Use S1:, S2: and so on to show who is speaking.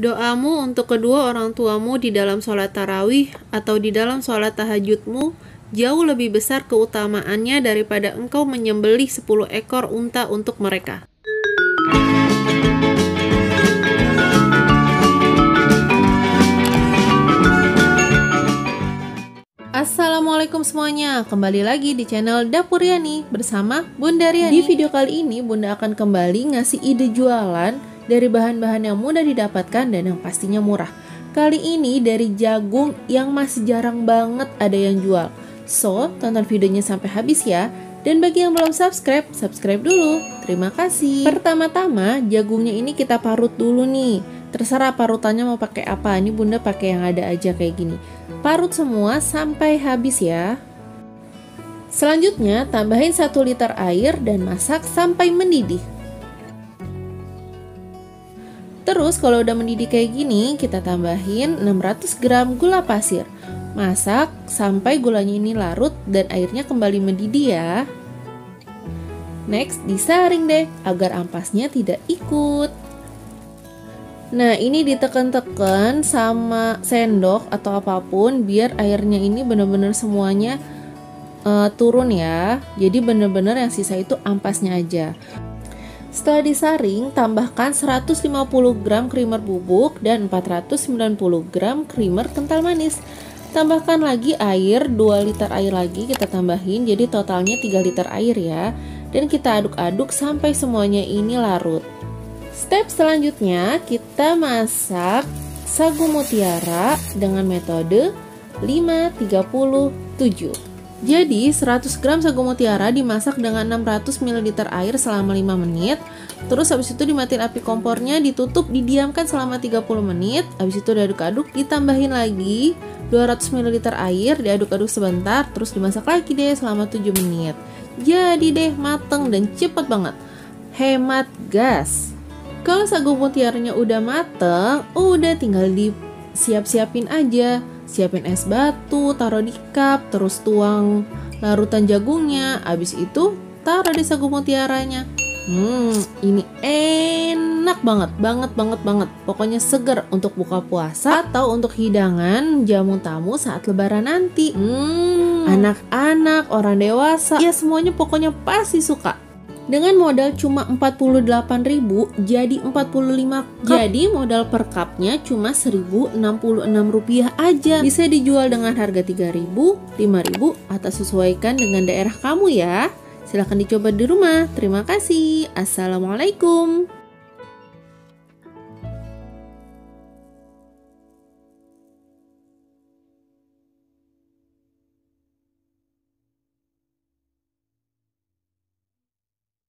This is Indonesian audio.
S1: Doamu untuk kedua orang tuamu di dalam sholat tarawih atau di dalam sholat tahajudmu jauh lebih besar keutamaannya daripada engkau menyembelih 10 ekor unta untuk mereka. Assalamualaikum semuanya, kembali lagi di channel Dapur Yani bersama Bunda Riani. Di video kali ini Bunda akan kembali ngasih ide jualan dari bahan-bahan yang mudah didapatkan dan yang pastinya murah. Kali ini dari jagung yang masih jarang banget ada yang jual. So, tonton videonya sampai habis ya. Dan bagi yang belum subscribe, subscribe dulu. Terima kasih. Pertama-tama, jagungnya ini kita parut dulu nih. Terserah parutannya mau pakai apa. Ini Bunda pakai yang ada aja kayak gini. Parut semua sampai habis ya. Selanjutnya, tambahin 1 liter air dan masak sampai mendidih. Terus kalau udah mendidih kayak gini, kita tambahin 600 gram gula pasir. Masak sampai gulanya ini larut dan airnya kembali mendidih ya. Next, disaring deh agar ampasnya tidak ikut. Nah, ini ditekan-tekan sama sendok atau apa pun biar airnya ini benar-benar semuanya uh, turun ya. Jadi benar-benar yang sisa itu ampasnya aja. Setelah disaring, tambahkan 150 gram creamer bubuk dan 490 gram creamer kental manis. Tambahkan lagi air, 2 liter air lagi kita tambahin, jadi totalnya 3 liter air ya. Dan kita aduk-aduk sampai semuanya ini larut. Step selanjutnya, kita masak sagu mutiara dengan metode 537. Jadi 100 gram sagu mutiara dimasak dengan 600 ml air selama 5 menit. Terus habis itu dimatiin api kompornya, ditutup, didiamkan selama 30 menit. Habis itu diaduk-aduk, ditambahin lagi 200 ml air, diaduk-aduk sebentar Terus dimasak lagi deh selama 7 menit. Jadi deh mateng dan cepet banget. Hemat gas. Kalau sagu mutiaranya udah mateng, udah tinggal disiap-siapin aja siapin es batu, taruh di cup, terus tuang larutan jagungnya, abis itu taruh di sagu mutiaranya. Hmm, ini enak banget, banget, banget, banget. Pokoknya seger untuk buka puasa atau untuk hidangan jamu tamu saat lebaran nanti. Hmm, anak-anak, orang dewasa, ya semuanya pokoknya pasti suka. Dengan modal cuma 48.000 jadi 45 cup. Jadi modal per cupnya cuma 1066 rupiah aja. Bisa dijual dengan harga 3.000, 5.000 atau sesuaikan dengan daerah kamu ya. Silahkan dicoba di rumah. Terima kasih. Assalamualaikum.